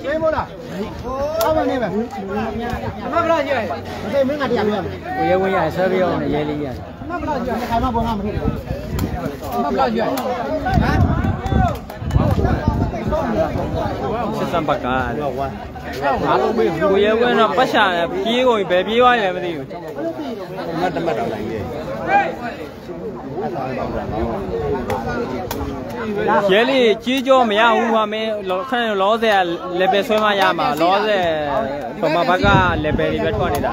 ကျင်းမလားအမနေပဲမမလားကြည့်ရဲမင်းကတရားပြောကိုရဲဝင်းရဆွဲပြောင်းနေရဲလေးရမမလားကြည့်ရဲခိုင်မပေါ်မှာမဖြစ်ဘူးမမလားကြည့်ရဲဟမ်စစ်စံပတ်ကအားလုံးပဲကိုရဲဝင်းတော့ပတ်ရှာပြေးကုန်ပြီဘယ်ပြေးသွားရလဲမသိဘူးမတ်တမတ်တော့လိုက်ရဲ့ ရဲလေးကြေးကြောမရဘူးဟာမင်းခဏလောဆယ် level ဆွဲမှရမှာလောဆယ်ပမာဘက်က level တွေပဲထွက်နေတာ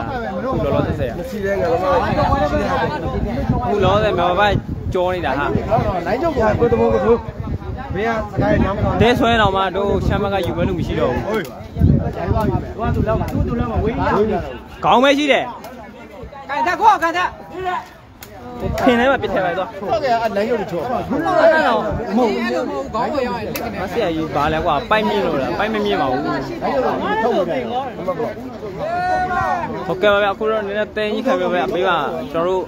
ခုလောလောဆယ်ဆယ်မရှိသေးငါလောမခုလောဆယ်မဘာကြောနေတာဟာနိုင်ကြောကိုတဘုံကသူမင်းကစကားညောင်းမကောင်းတဲဆွဲတော့မှတို့ရှမ်းဘက်ကယူမဲလို့မရှိတော့ဘူးဟုတ်ကွာသူလောက်သူသူလောက်ဝေးရခေါင်းပဲရှိတယ်ကန်တာခေါကန်တာ ခင်းထဲမှာပစ်ထည့်လိုက်တော့ဟုတ်ကဲ့အဲ့လိုင်းရုပ်တွေချော့ပါမဟုတ်ဘူးတော့မဟုတ်ဘူးအဲ့လိုမဟုတ်ခေါင်းပေါ်ရောက်ရင်လက်ကနေမဆက်ရဘူးဘာလဲကွာပိုက်မြင့်လို့လားပိုက်မမြင့်ပါဘူးအဲ့လိုထုတ်လို့ရတယ်ဟုတ်ကဲ့ပါဗျအခုတော့နည်းနည်းတင်းကြီးခံပြဗျအမေကကျွန်တော်တို့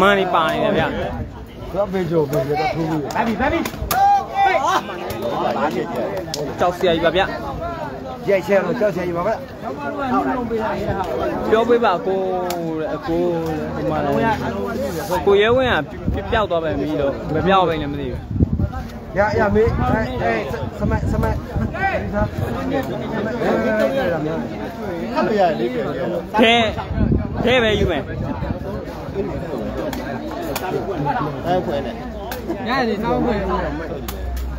မန်နေပါနေတယ်ဗျကဘေဂျိုဘေဂျိုတော့ထိုးပြီးဗာဘီဗာဘီကြောက်စရာကြီးပါဗျ ရိုက်ချဲတော့ကြောက်ချဲရပါမလားပြောပေးပါကိုအကိုဒီမှာလည်းကိုရဲဝင်းကပျောက်သွားပဲမီးတော့မပြောက်ပဲလည်းမသိဘူးရရမေးအဲစမစမဒီစားအဲရမယ်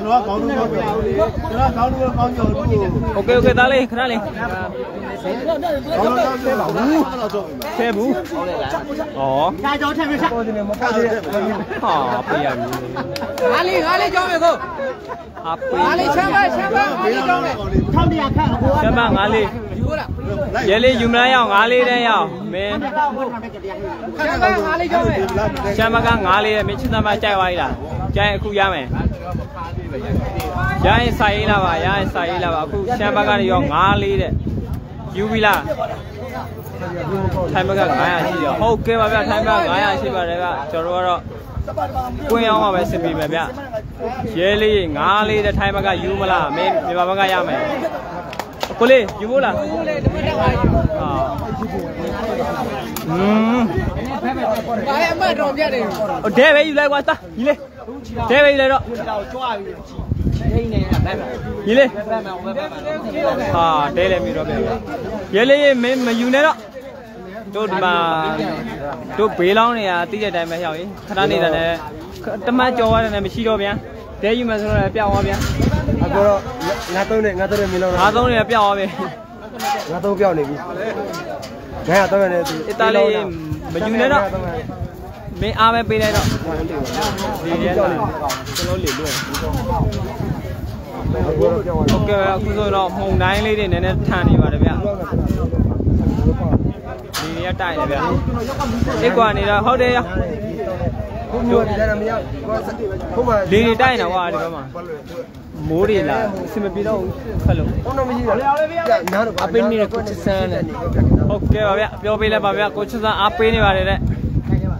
ကျွန်တော်ကခေါင်းတို့ပေါ့ကျွန်တော်ကခေါင်းတို့ပေါ့ကျွန်တော်တို့ okay okay သားလေးခဏလေးခေါင်းတို့ဆက်ပါဘူးဆဲဘူးဟုတ်လေလားဩဒါကြောင့်ထက်ပြီဆက်ပေါ်တယ်မပေါ်သေးဘူးဟာပေးရပြီငါလေးငါလေးကြောင်းမယ်ကိုအပေးငါလေးချမ်းပါချမ်းပါငါလေးကြောင်းမယ်ထောက်တရာခန့်အကိုကချမ်းပါငါလေးယူလားရဲလေးယူမလားရောက်ငါလေးတန်းရောက်မင်းချမ်းပါငါလေးကြောင်းမယ်ချမ်းပါကငါလေးရဲ့မင်းချစ်သမကြိုက်သွားပြီလားကြိုက်အခုရမယ် ရရင်စာရေးလာပါရရင်စာရေးလာပါအခုရှမ်းဘက်ကနေရောငါလေးတဲ့ယူပြီလားထိုင်းဘက်က900ရှိရောဟုတ်ကဲ့ပါဗျထိုင်းဘက်က900ရှိပါတယ်ကကျွန်တော်တို့ကတော့ကွင်းအောင်မှာပဲစစ်ပြီးမယ်ဗျရဲလေးငါလေးတဲ့ထိုင်းဘက်ကယူမလားမင်းမြန်မာဘက်ကရမယ် ကိုလေးယူဖို့လားကိုလေးတမတက်ပါယူဟာอืมဘာလဲအမတော်ပြတယ်ဟိုဒဲပဲယူလိုက်ကွာသားညီလေးဒဲပဲယူလိုက်တော့တော့ကြွားပြီးကြီးနေရပါညီလေးဟာဒဲလည်းမြည်တော့ပြန်ရဲလေးမင်းမယူနဲ့တော့တို့ဒီမှာတို့ဘေးလောင်းနေရတိတဲ့အတိုင်းပဲရောက်ရင်ခဏနေတာနဲ့တမတ်ကြော်ရတယ်နဲ့မရှိတော့ဗျာဒဲယူမယ်ဆိုတော့လည်းပြောင်းသွားဗျာ အကောတော့ငါသုံးနဲ့ငါသုံးနဲ့မင်းလုံးငါသုံးနေပြောင်းသွားပြီငါသုံးပြောင်းနေပြီငါရတော့နဲ့သူအစ်တာလေးမယူနဲ့တော့မင်းအားပဲပေးလိုက်တော့ဒီရဲကျွန်တော်လေလွဲ့အကောတော့ပြောင်းသွားဟုတ်ကဲ့အခုဆိုတော့မှုန်တိုင်းလေးတွေနည်းနည်းထန်နေပါတယ်ဗျဒီနေရတိုက်နေဗျအစ်ကွာနေတော့ဟုတ်တယ်ရဘုံမျိုးဒီကြမ်းမရဘုံမှာလေတွေတိုက်နေတာကွာဒီဘက်မှာ မိုးတွေလာအစမပြေတော့ဘူးဖက်လို့ဘုံတော့မရှိတော့နားတော့အပင်းနေတဲ့ကိုချစ်ဆန်းနဲ့ဟုတ်ကဲ့ပါဗျပြောပေးလိုက်ပါဗျကိုချစ်ဆန်းအားပေးနေပါတယ်တဲ့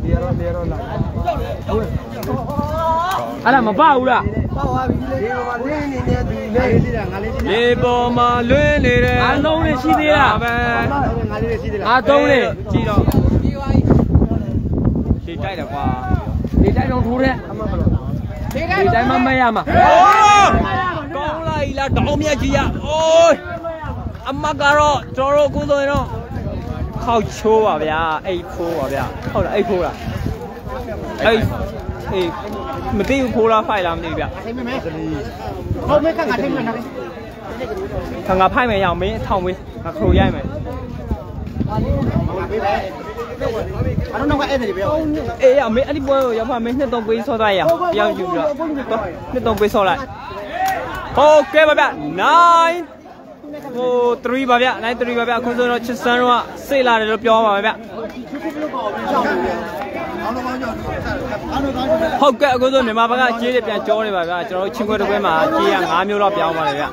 ဒီရတော့ဒီရတော့လာအဲ့ဒါမပဘူးလားဒီမှာနေနေနေဒီနေလေးတာငါလေးလေပေါ်မှာလွင်းနေတယ်အလုံးနဲ့ရှိသေးလားပဲငါလေးရှိသေးလားအားသုံးနေကြည့်တော့လေတိုက်တယ်ကွာလေတိုက်တော့ထိုးတယ် ဒီတိုင်းမမရမှာကောင်းလိုက်လားတောင်းမြတ်ကြီးရအိုးအမကတော့တော်တော်ကိုယ်ဆိုရင်တော့ခောက်ချိုးပါဗျာအိတ်ဖိုးပါဗျာဟုတ်လားအိတ်ဖိုးလားအိတ်အေးမသိဘူးဖိုးလားဖိုက်လားမသိဘူးဗျအိတ်မဲမဲဟုတ်မဲခန့်ငါထိမ့်မယ်နော်ခန့်ငါဖိုက်မယ်ရအောင်မင်းထောင်မေးငါခရိုရိုက်မယ် I don't know what either ပြောအေးရမင်းအဲ့ဒီပွဲကိုရောက်မှမင်းနှစ်သုံးပေးဆော့သွားရအောင်ပြောင်းယူပြီးတော့နှစ်သုံးပေးဆော့လိုက်ဟုတ်ကဲ့ပါဗျ9ဟို3ပါဗျ9 3ပါဗျအခုဆိုတော့ချစ်စန်းတော့စိတ်လာတယ်လို့ပြောပါမယ်ဗျ ဟုတ်ကဲ့အခုဆိုမြန်မာဘက်ကကြေးတွေပြန်ကြောနေပါဗျာကျွန်တော်တို့ချင်းခွဲတစ်ခွဲမှာကြေးရ9မျိုးလောက်ပြောင်းပါတယ်ဗျာ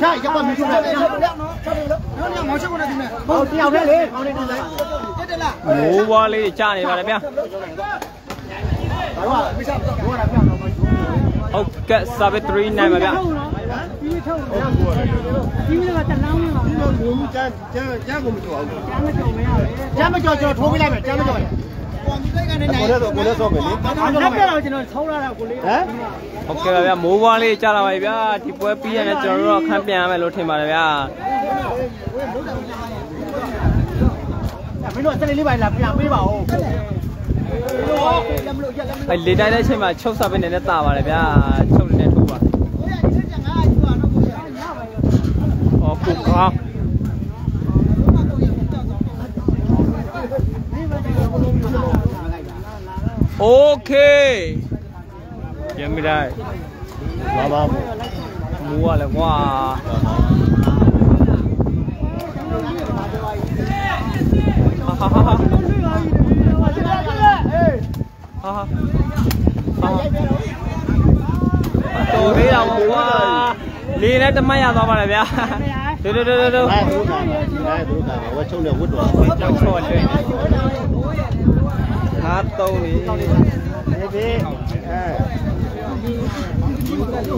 ချာရောက်ပါမြို့ပြန်ပြန်နော်မောင်ချက်ကိုလည်းဒီမဲ့ဟုတ်တယောက်တည်းလေခေါင်းလေးတက်လိုက်တက်တယ်လားမိုးဘွားလေးကြာနေပါတယ်ဗျာဘာလို့လဲမိစားတော့ဘောရပြောင်းတော့ဟုတ်ကဲ့ service 3နိုင်ပါဗျာပြီးထုတ်ပြီးတော့တလောင်းလောက်ပြီးတော့ငိုမှုကြမ်းကြမ်းကြမ်းကိုမကြောက်ဘူးကြမ်းမကြောက်မရဘူးကြမ်းမကြောက်ကျွန်တော်ထိုးပေးလိုက်မယ်ကြမ်းမကြောက်ရ ကိုလည်းတော့ကိုလည်းဆော့မယ်လေနောက်ပြတော့ကျွန်တော်ထုံးလာတာကိုလေးဟမ်ဟုတ်ကဲ့ပါဗျမိုးဘွားလေးကြာလာပါပြီဗျာဒီပွဲပြီးရတဲ့ကျွန်တော်တို့ကခန်းပြန်ရမယ်လို့ထင်ပါတယ်ဗျာမင်းတို့စနေလေးပါလာပြန်ပေးပါဦးအဲလေတိုင်းတဲ့အချိန်မှာချုပ်ဆပ်ပဲနေနဲ့တာပါတယ်ဗျာချုပ်နေနဲ့ထိုးပါအော်ကုကောင်း ok. Jemmy đây. Ba ba Mua là quá à. Tôi biết đâu quá à. လေနဲ့တမတ်ရသွားပါလေဗျာတို့တို့တို့တို့အဲဒုက္ခအဲဒုက္ခဝတ်ချုံနဲ့ဝတ်တော်ဝတ်တော်ချော်တယ်ဟာတုံးနေဘေဘေအဲ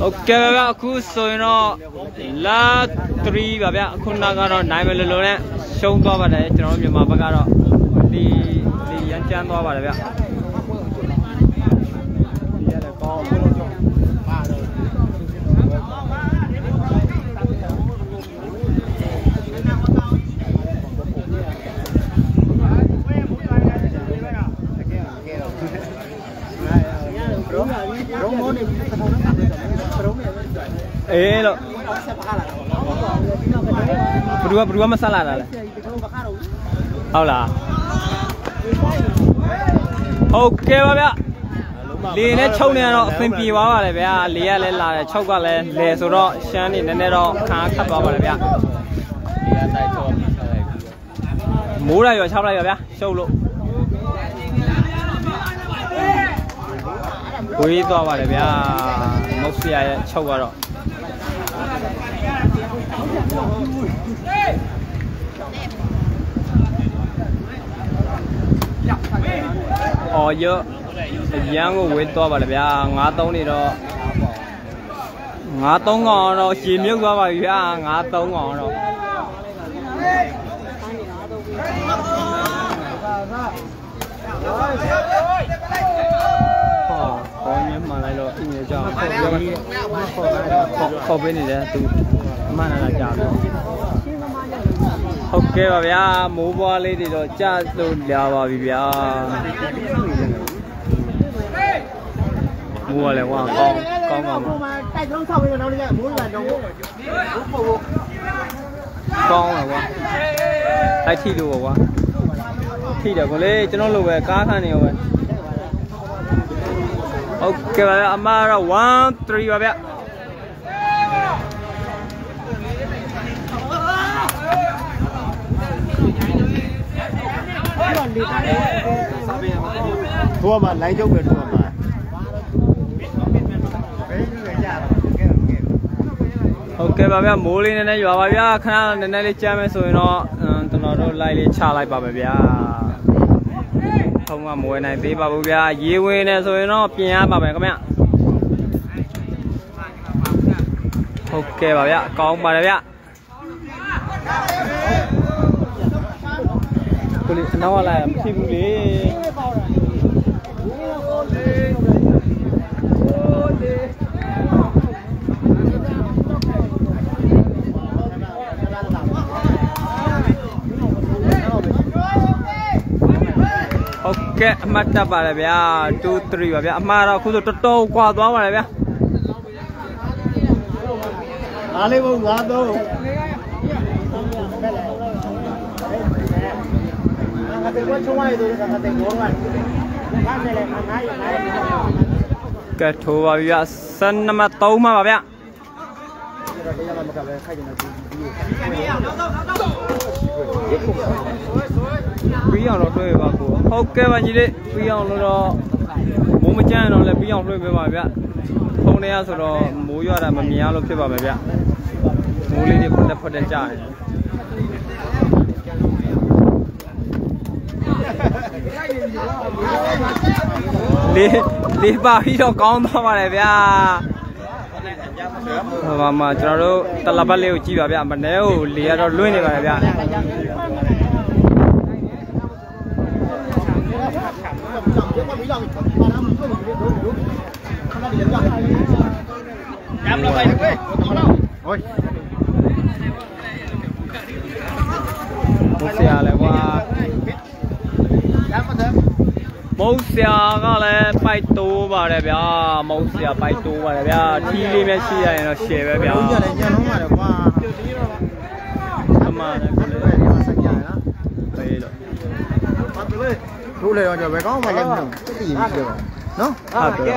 Okay ဗျာအခုဆိုရင်တော့လာ3ပါဗျာခုနကတော့နိုင်မလို့လို့နဲ့ရှုံးသွားပါတယ်ကျွန်တော်တို့မြန်မာဘက်ကတော့ဒီဒီရန်ကျန်းသွားပါတယ်ဗျာဒီရတယ်ကောင်း အေးလို့ဆက်ပါလာဘတော့ယ်သူကဘယ်သူကမဆက်လာတာလဲဒီကောင်ဘာခါတော့ဟုတ်လားဟုတ်ကဲ့ပါဗျလေနဲ့ချုံနေတော့အဆင်ပြေသွားပါတယ်ဗျာလေကလည်းလာတယ်၆ကလည်းလဲဆိုတော့ရှမ်းနေနည်းနည်းတော့ခါခတ်သွားပါတယ်ဗျလေကတိုက်ချုံမိုးရရောချပလိုက်ရောဗျာရှုပ်လို့ဝေးသွားပါတယ်ဗျာမုတ်ဆရာရဲ့၆ကတော့ အော်ရရန်ကိုဝေးသွားပါလေဗျာ93နေတော့93ကောင်တော့ရှည်မြုပ်သွားပါပြီဗျာ93ကောင်တော့ ဟောခေါင်းမြင်မှန်လိုက်တော့အင်းရကြောင်ခေါ်ပြောခေါ်ခေါ်ပေးနေတယ်သူအမှန်လားကြာတော့ဟုတ်ကဲ့ပါဗျာမိုးပွားလေးတွေတော့ကြာလို့လာပါပြီဗျာမိုးကလည်းဝါကောင်းကောင်းကောင်းပါမှာတိုက်ကြုံဆောက်ပြီးတော့နောက်လေးကမိုးလာတော့ဘူးဖို့ဖို့ကောင်းပါကွာတိုက်ထိလို့ပါကွာထိတယ်ကိုလေကျွန်တော်လိုပဲကားခန့်နေရောပဲ ဟုတ်ကဲ့ပါဗျာအမကတော့1 3ပါဗျာထိုးမှာလိုင်းကျုပ်ပဲထိုးမှာဟုတ်ကဲ့ပါဗျာမိုးလေးနည်းနည်းရွာပါဗျာခဏနည်းနည်းလေးကြားမယ်ဆိုရင်တော့အမ်ကျွန်တော်တို့ live လေးချလိုက်ပါမယ်ဗျာ ထုံးကမဝယ်နိုင်သေးပါဘူးဗျာရေဝင်နေဆိုရင်တော့ပြင်ရပါမယ်ခင်ဗျဟုတ်ကဲ့ပါဗျာကောင်းပါတယ်ဗျာကိုလေးအနောက်ကလာရမရှိဘူးလေ ကဲ့အမှတ်တက်ပါတယ်ဗျာ2 3ပါဗျာအမှားတော့အခုဆိုတော်တော်ကွာသွားပါတယ်ဗျာအားလေးဘုံငါတော့ငါတဲ့ကွချုံးရည်တို့ကငါတဲ့ဘောကငါတယ်လေငါရငါရကဲထိုးပါပြီဗျာ12မှ3မှပါဗျာပြီးအောင်တော့လွှဲပါကို ဟုတ်ကဲ့ပါညီလေးပြီးအောင်လို့တော့မိုးမကြမ်းတော့လည်းပြီးအောင်လွှဲပေးပါဗျာဖုန်းထဲရဆိုတော့မိုးရွာတာမမြင်ရလို့ဖြစ်ပါမယ်ဗျာမိုးလေးတွေဖက်တက်ဖက်တက်ကြတယ်လေးလေးပါပြီးတော့ကောင်းသွားပါလေဗျာဟိုမှာမှာကျွန်တော်တို့တလပတ်လေးကိုကြည့်ပါဗျမနေ့ကိုလေရတော့လွင့်နေပါတယ်ဗျ ဟိုမုတ်ဆရာလည်းကွာရမ်းပါတယ်မုတ်ဆရာကလည်းပိုက်တိုးပါတယ်ဗျာမုတ်ဆရာပိုက်တိုးပါတယ်ဗျာထီးလေးနဲ့ရှိရရင်တော့ရှယ်ပဲဗျာလုံးကြတယ်ညံလုံးပါတယ်ကွာအမှန်လည်းကိုဘလေယ်ဒီမှာစကြရနော်ပေးတော့ တို့လေတော့ကြဘယ်ကောင်းမှလည်းမလုပ်သိရင်ပြီးတော့နော်ဟုတ်ကဲ့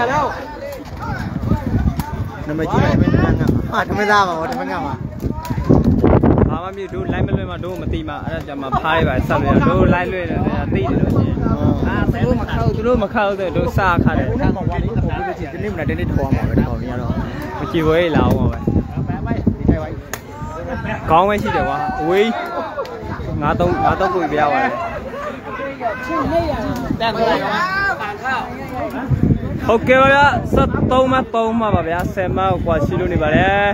နမကြီးလိုက်ပဲငါငါဟာဓမ္မသားပါဗောဓမ္မငါပါဘာမှမဖြစ်တို့လိုက်မလွင့်မှတို့မသိမှအဲ့ဒါကြမှာဖားရပါဆက်လို့ရတို့လိုက်လွင့်တယ်သိတယ်လို့ရှိရင်အာသူတို့မခောက်သူတို့မခောက်တဲ့တို့စားခါတယ်ဒီနေ့မနက်တင်းနေထောင်းပါပဲဒီကောင်ကြီးကတော့မကြည့်ဝဲလာအောင်ပါပဲဒီထိုင်ပါကောင်းပဲရှိတယ်ကွာအဝေးငါးသုံးငါးသုံးကိုပြရပါတယ် ဟုတ်ကဲ့ပါဗျ73မှ3မှပါဗျာ10မှกว่าရှိလို့နေပါတယ်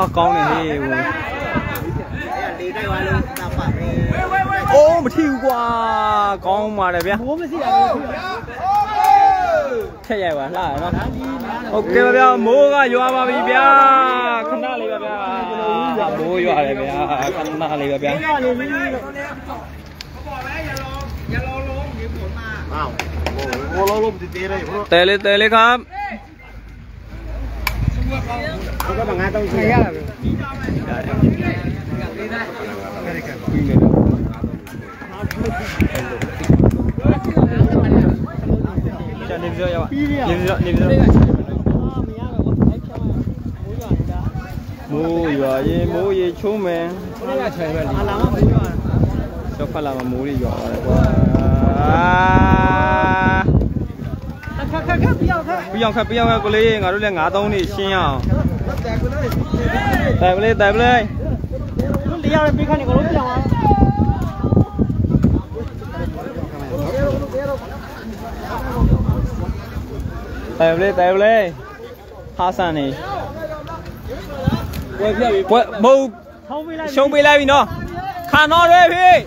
ဟာကောင်းတယ်ဟေးဟို လေးတိုက်ပါလို့တာပါပဲ အိုးမထီဘူးကွာကောင်းပါတယ်ဗျာ ဘိုးမရှိတာဘူး ထက်ရိုက်ပါလှရနော်ဟုတ်ကဲ့ပါဗျာမိုးကရွာပါပြီဗျာခဏလေးပါဗျာမိုးရွာတယ်ဗျာခဏလေးပါဗျာ ဟာလေလေးလေးဟောဘောလုံးလုံးတည်တည်လေးဘလို့ တဲလေးတဲလေးครับ ဘကငါတော့ရရပဲကျန်နေပြီးတော့ရပါနေပြီးတော့နေပြီးတော့မိုးရွာရင်မိုးရေချုံးမယ်အလာမဘူးရောကျောက်ဖက်လာမှာမိုးတွေရွာပါတယ်ကွာခက်ခက်ခက်ပြောက်ခက်ပြအောင်ခက်ပြအောင်ခက်ကိုလေးငါတို့လည်း9-3နေရှင်းအောင် တက်ကူလို့တိုင်ပလေးတိုင်ပလေးတရားရပြီးခဏကိုလို့ပြောင်းအောင်တိုင်ပလေးတိုင်ပလေးဟာဆန်နေပွဲပြပြီပွဲမဟုတ်ထောင်းပေးလိုက်ရှုံးပေးလိုက်ပြီနော်ခါတော့ရဲဖေး